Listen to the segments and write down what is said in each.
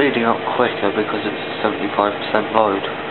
speeding up quicker because it's a 75% load.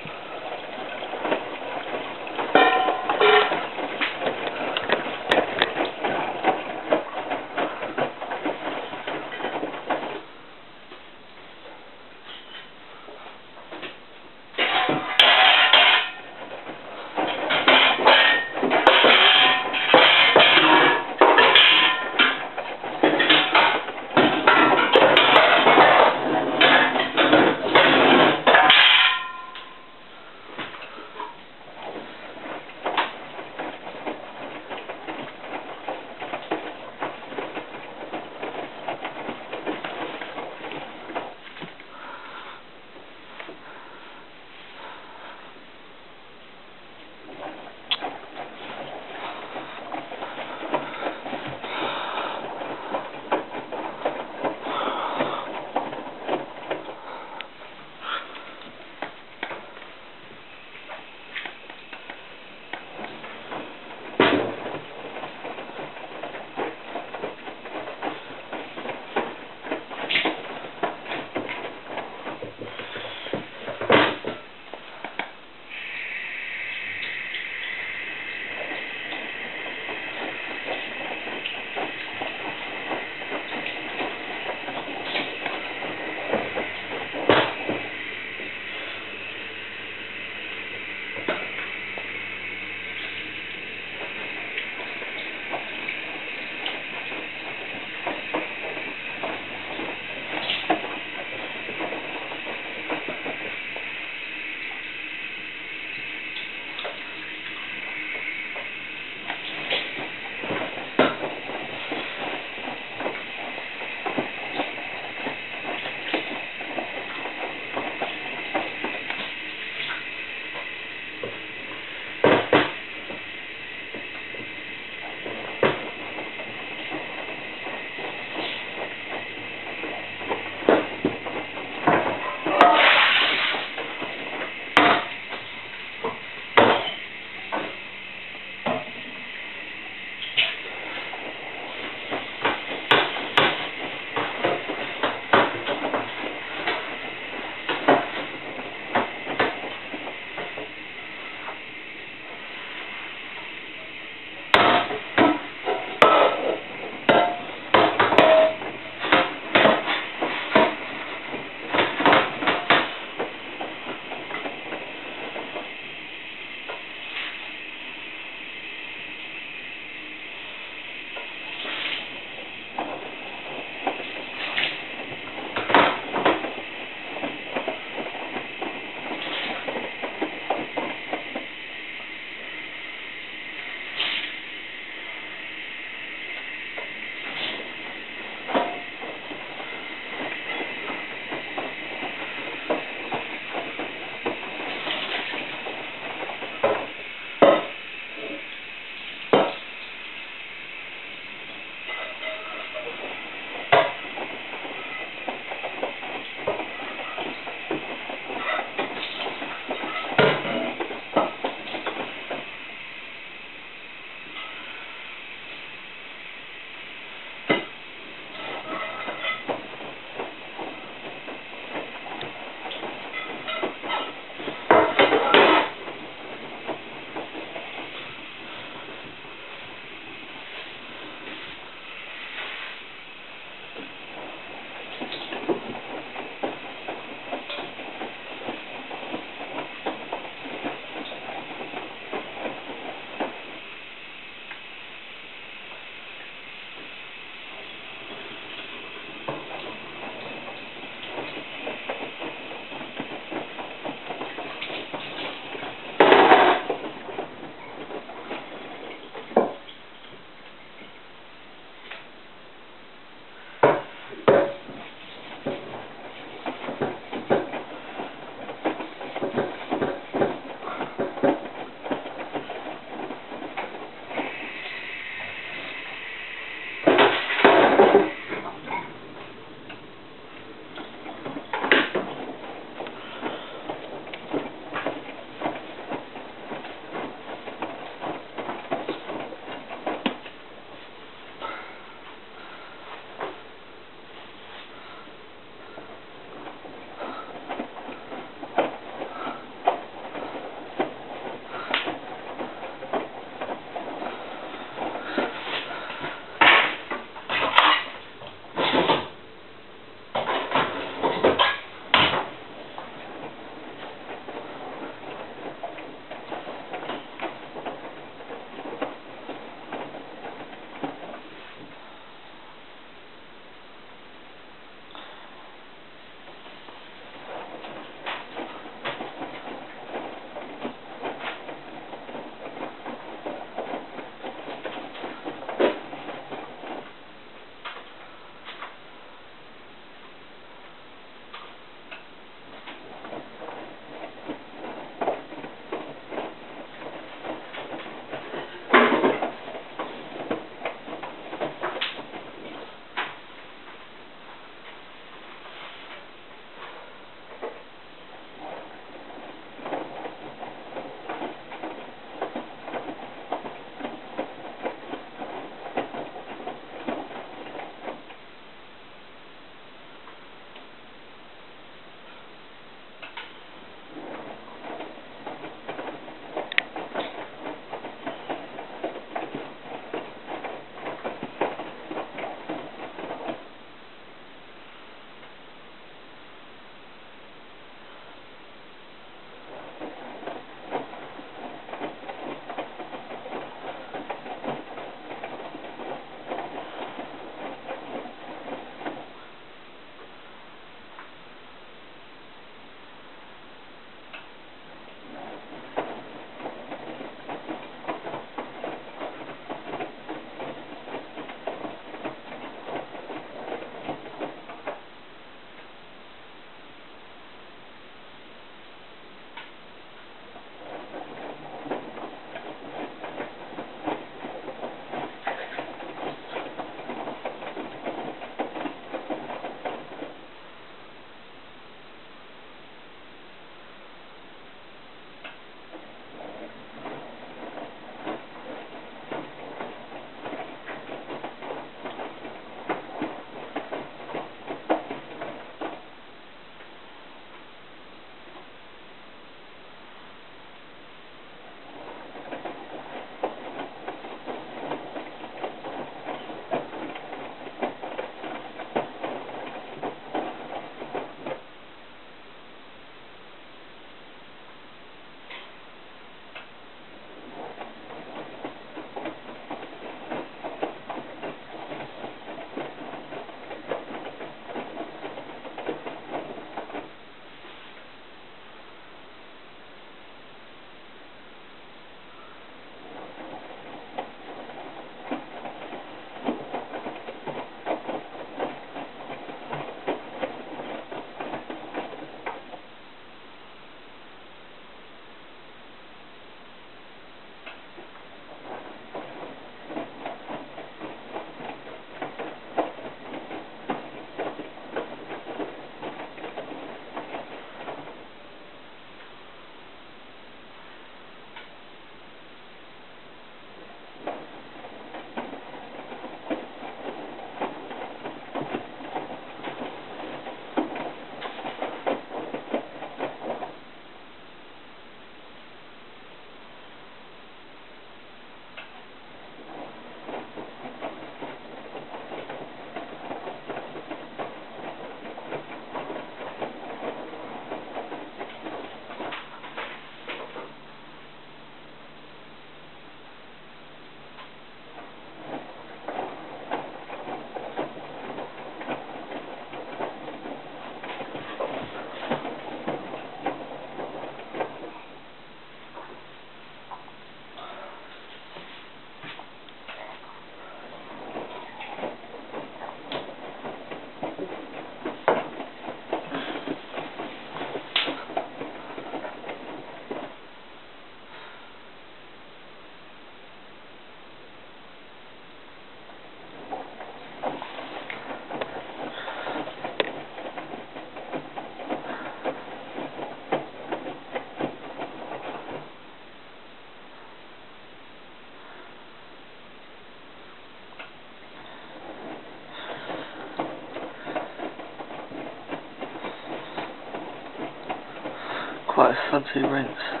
Quite a fancy rinse.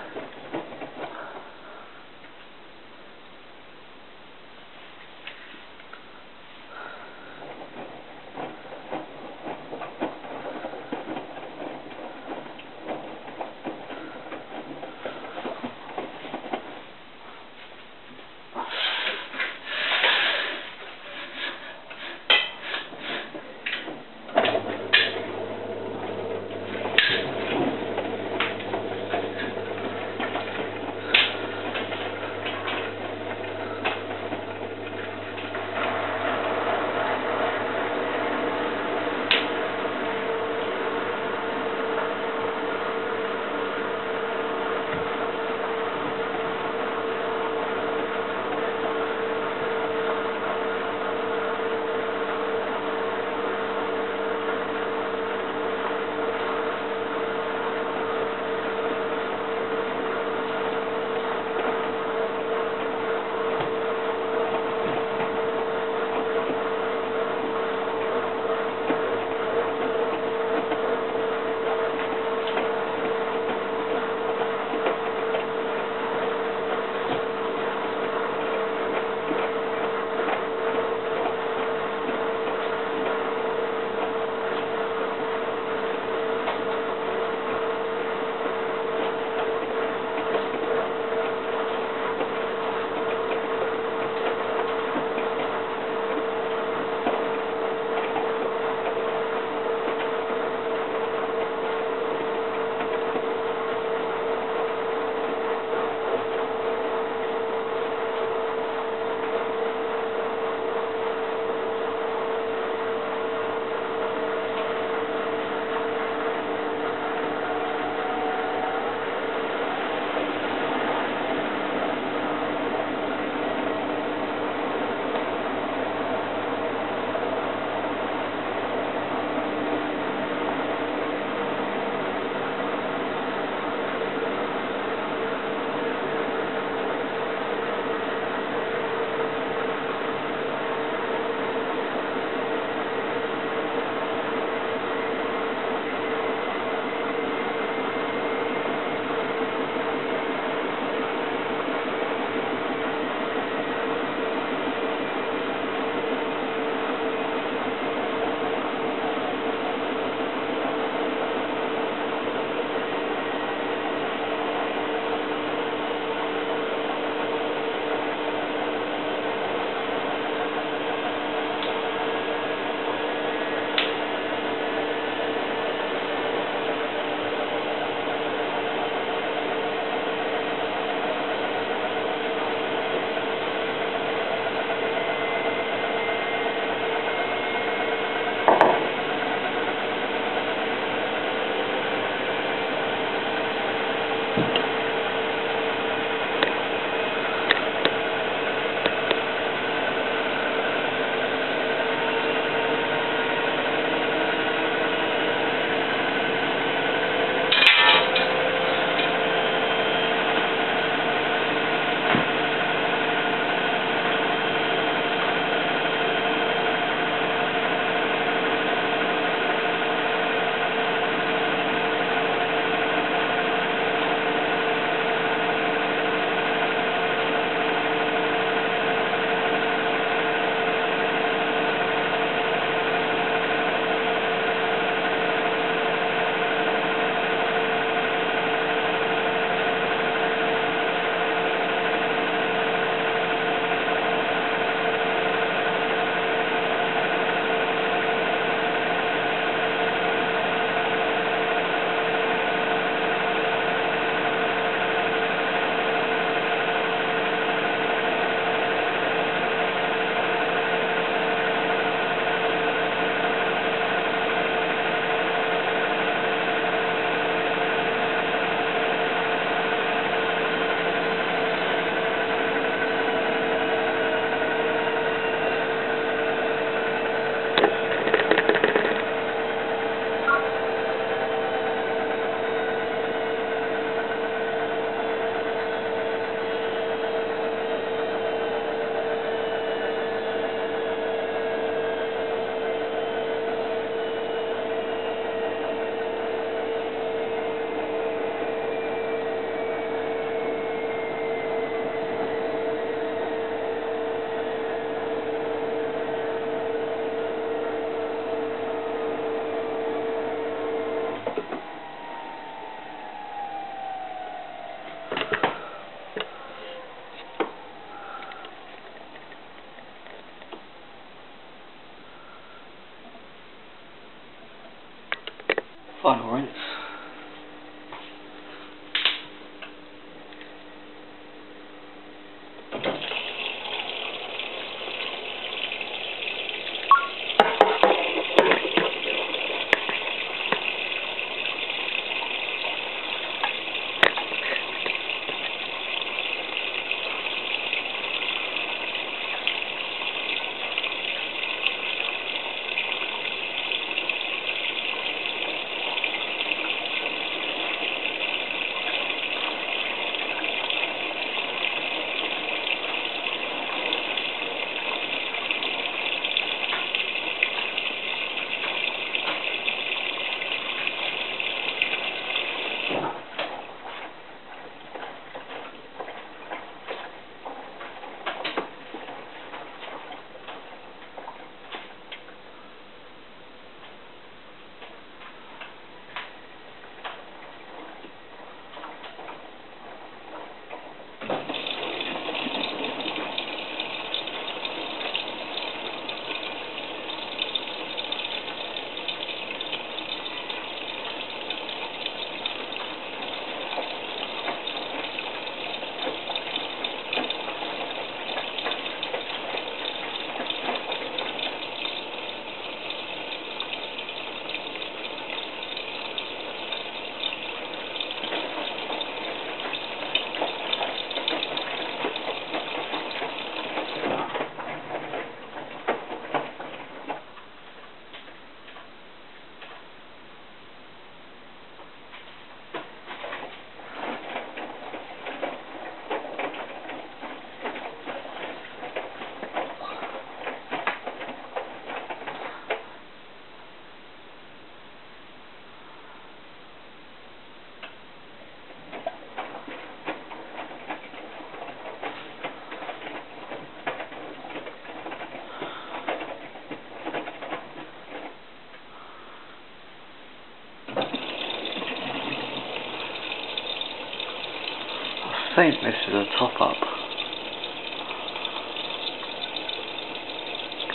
Think this is a top up.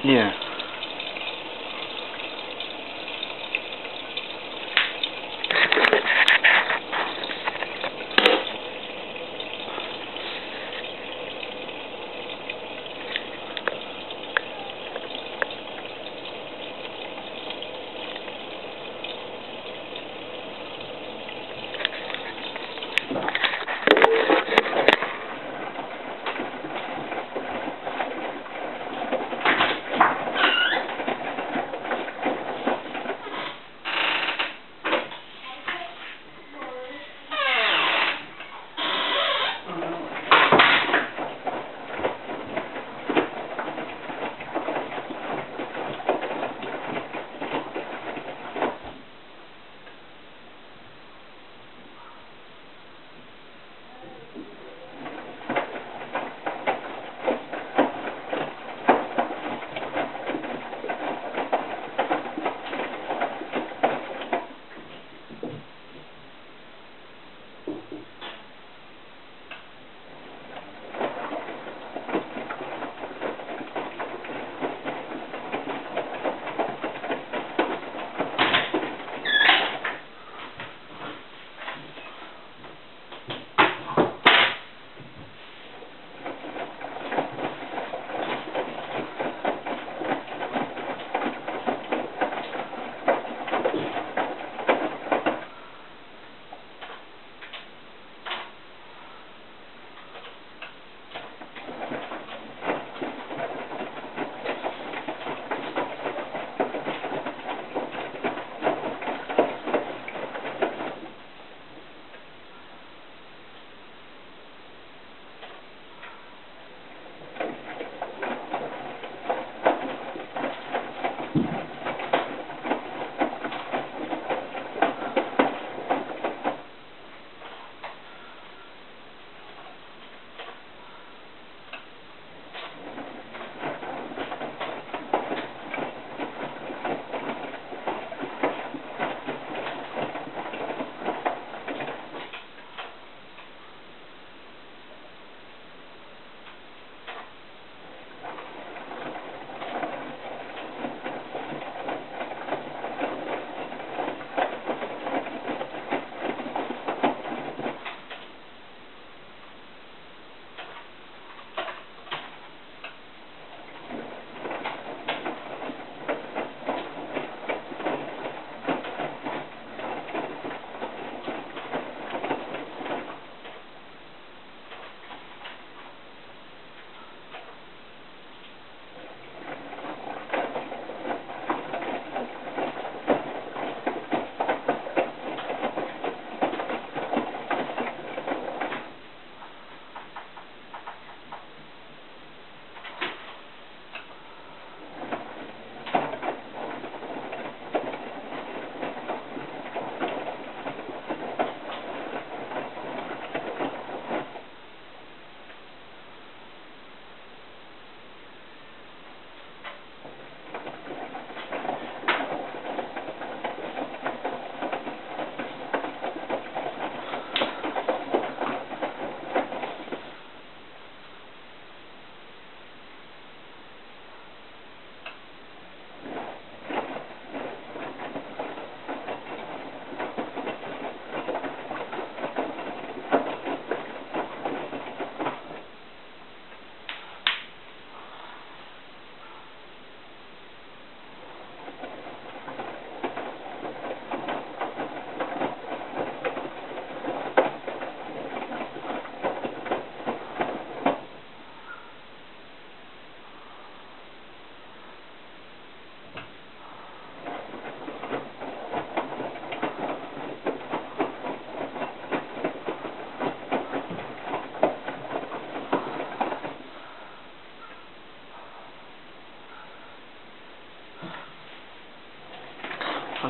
Yeah.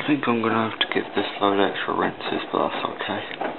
Think I'm gonna have to give this load extra rinses, but that's okay.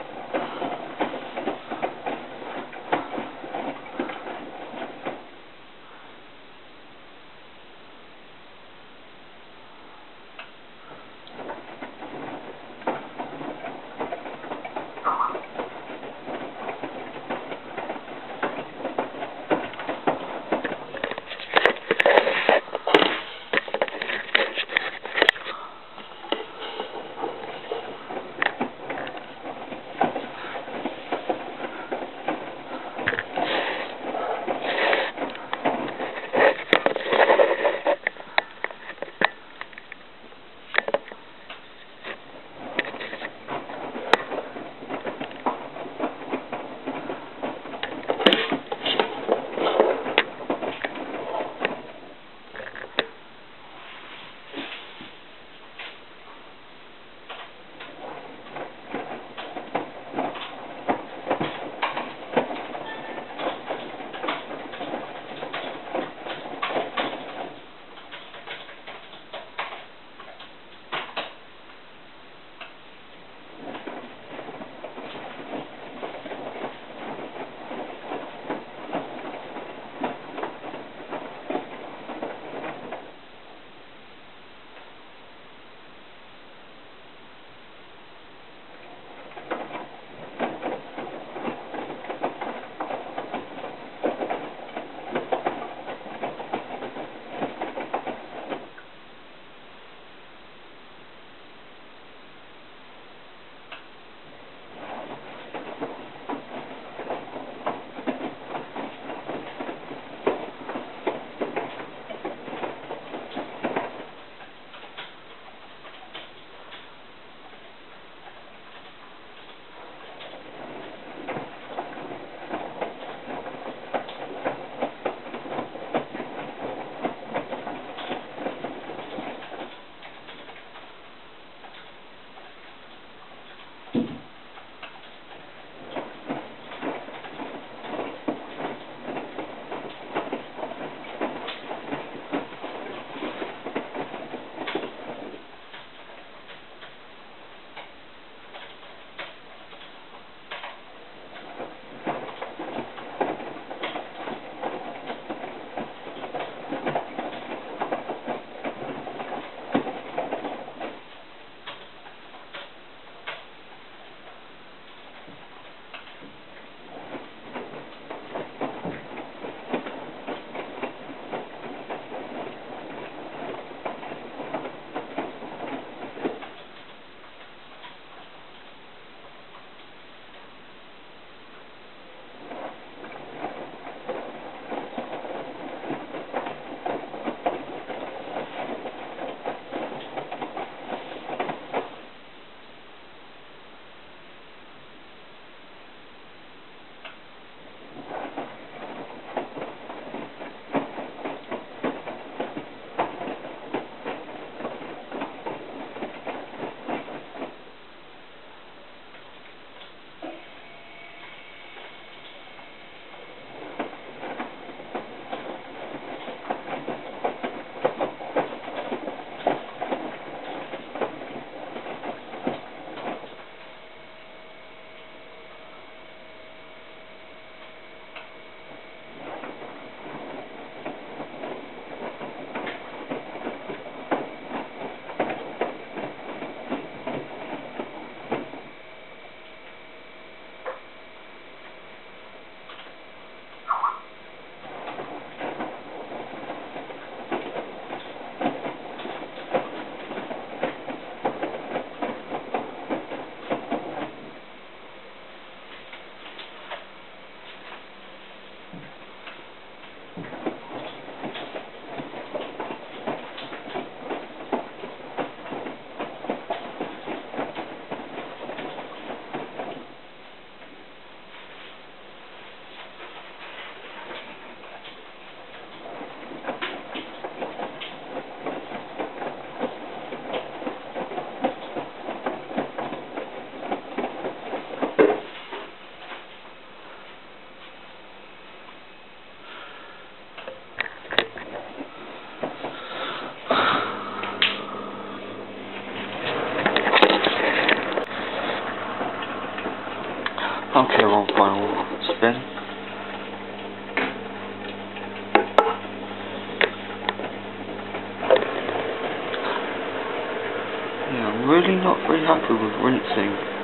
Not very happy with rinsing.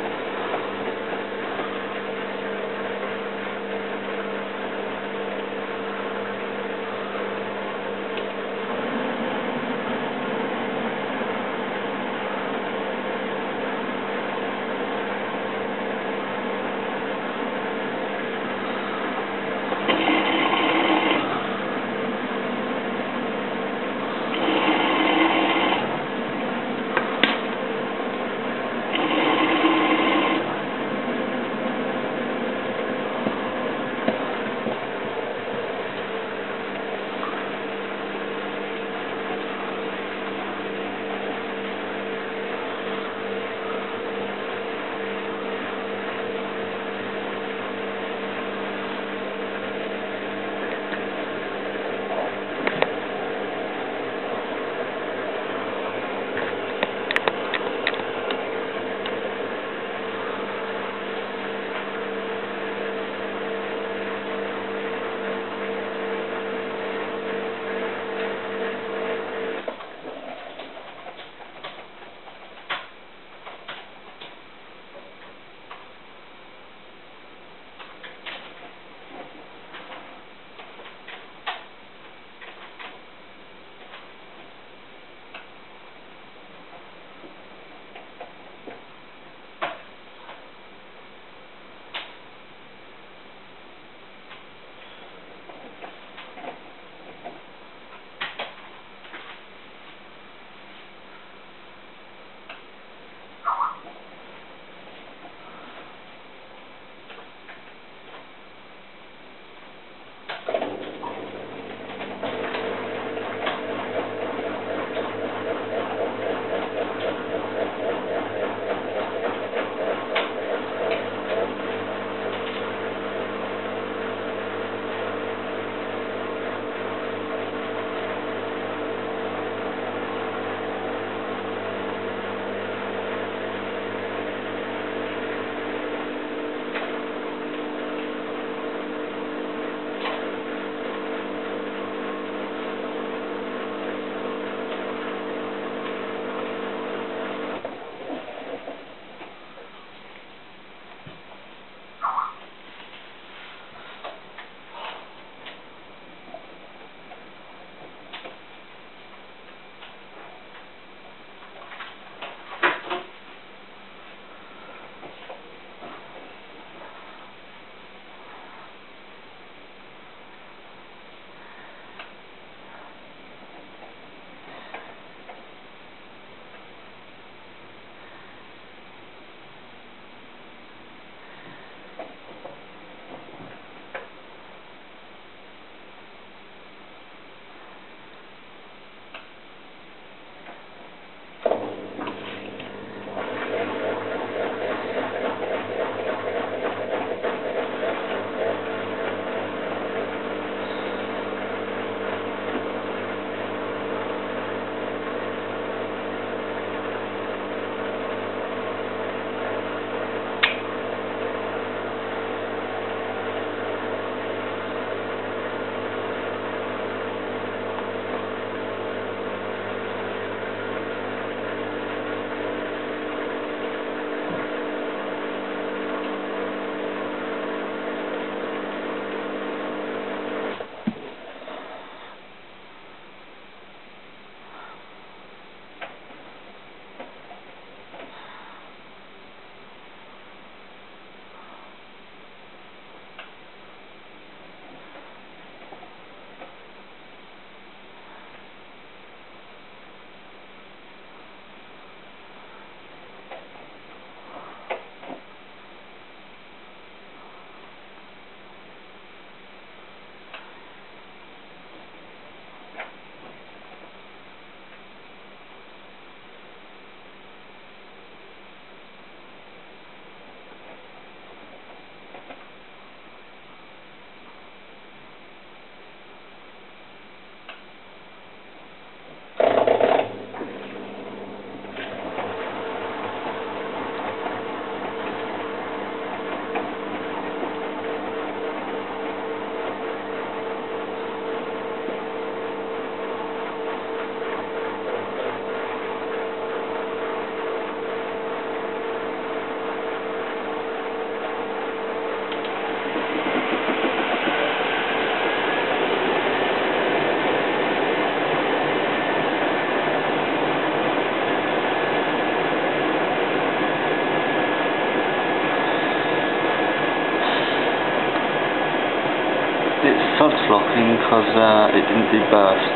Uh, it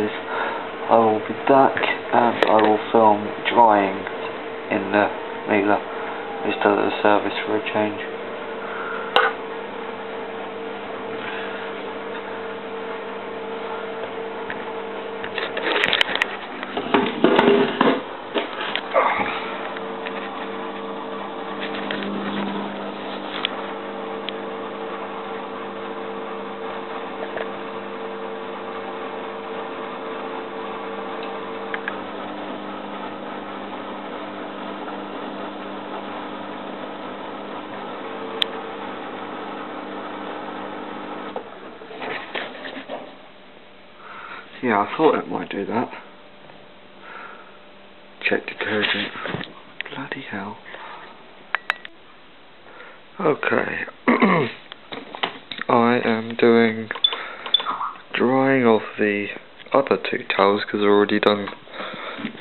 I will be back and I will film drying in the Miele instead of the Servis for a change. Yeah, I thought it might do that. Check detergent. Bloody hell. Okay. I am doing drying of the other two towels because I've already done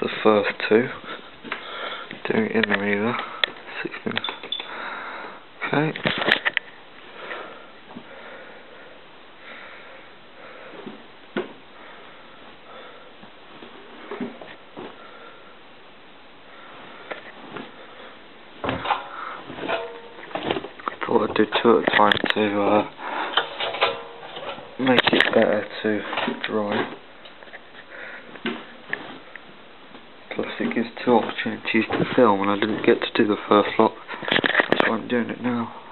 the first two. Doing it in the Miele. Six minutes. Okay. thought I'd do two time to uh, make it better to dry. Plus it gives two opportunities to film and I didn't get to do the first lot. That's why I'm doing it now.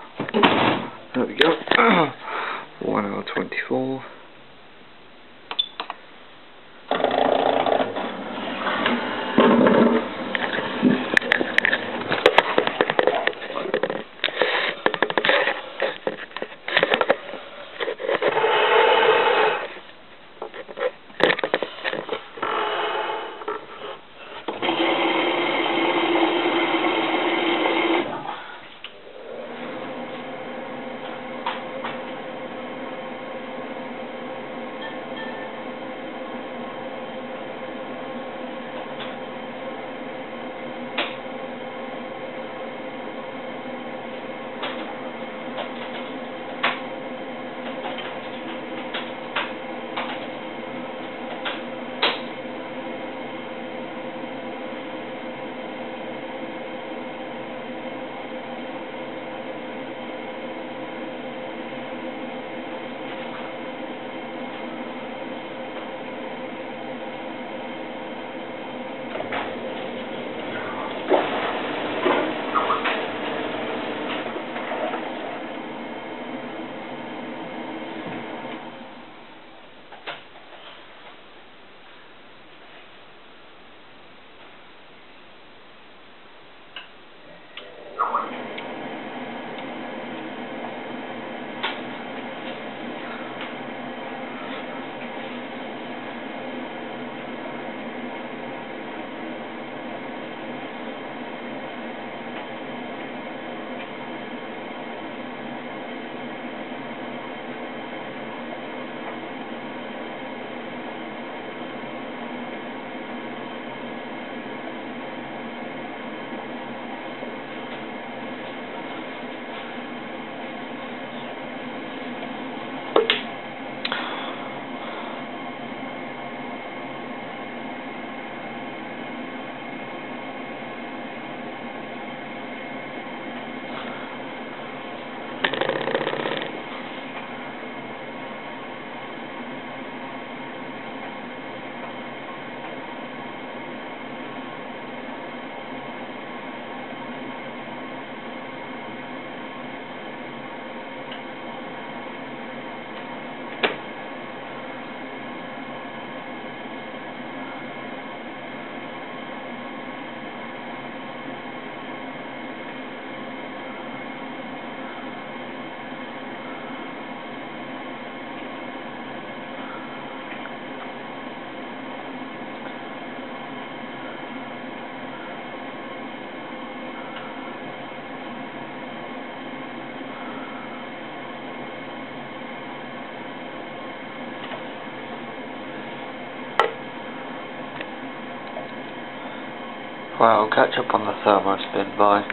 Well, I'll catch up on the thermo spin, bye.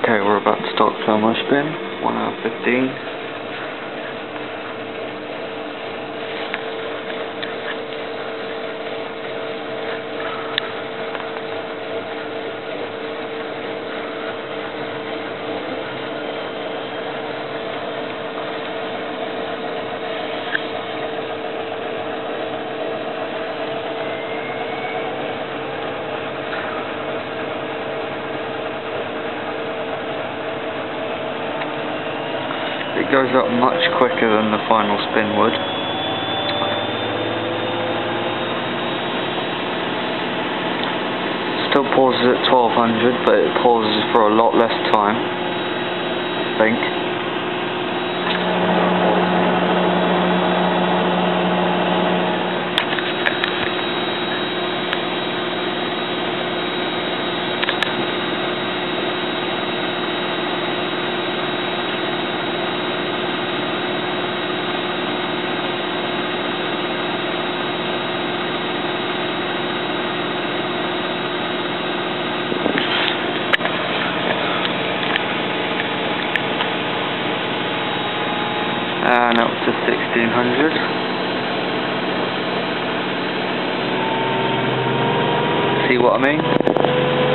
Okay, we're about to start thermo spin. 1 hour 15. It goes up much quicker than the final spin would. Still pauses at 1200 but it pauses for a lot less time, I think. And up to 1600 see what I mean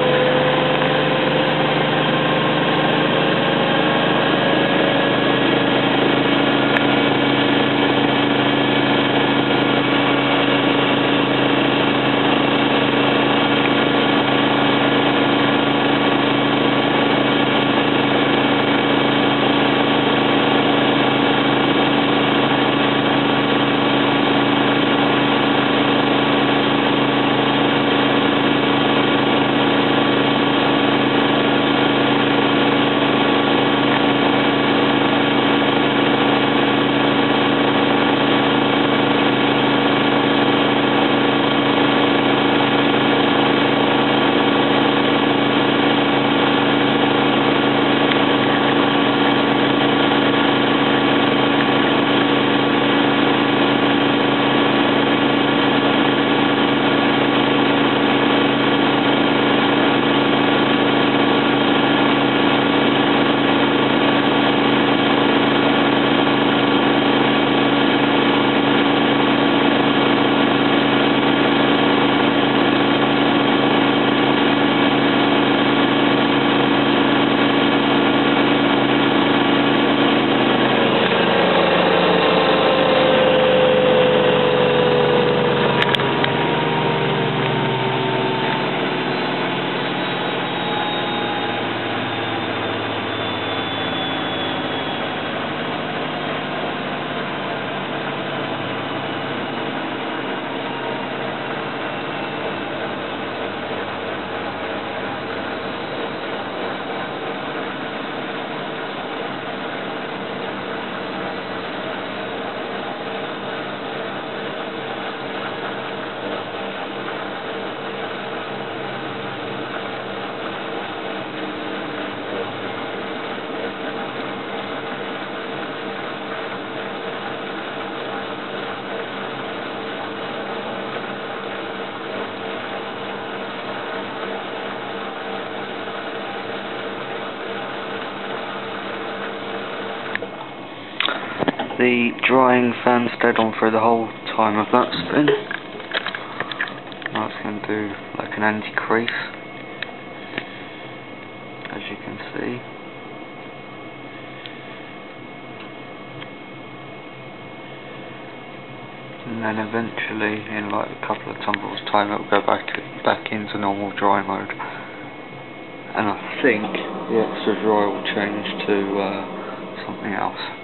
the drying fan stayed on for the whole time of that spin. Now it's going to do like an anti-crease, as you can see. And then eventually, in like a couple of tumbles time, it will go back back into normal dry mode. And I think the extra dry will change to uh, something else.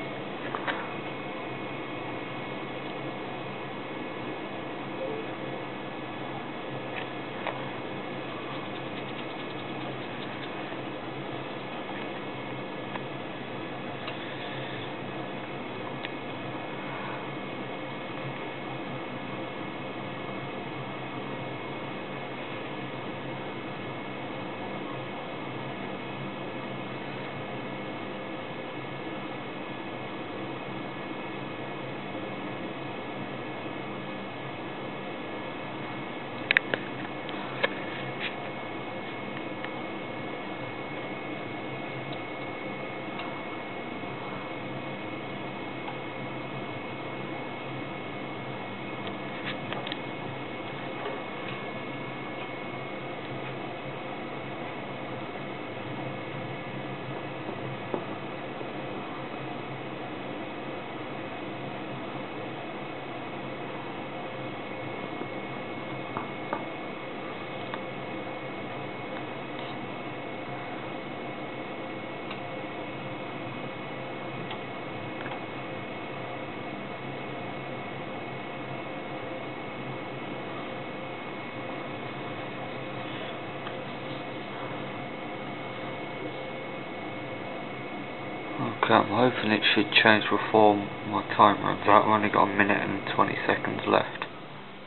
Change before my time runs out. I've only got a minute and 20 seconds left.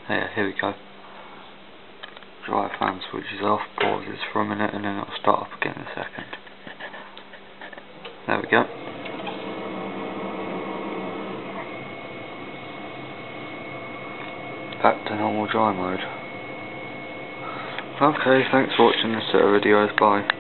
Here we go. Drive hand switches off, pauses for a minute and then it'll start up again in a second. There we go. Back to normal dry mode. Okay, thanks for watching this set of videos, bye.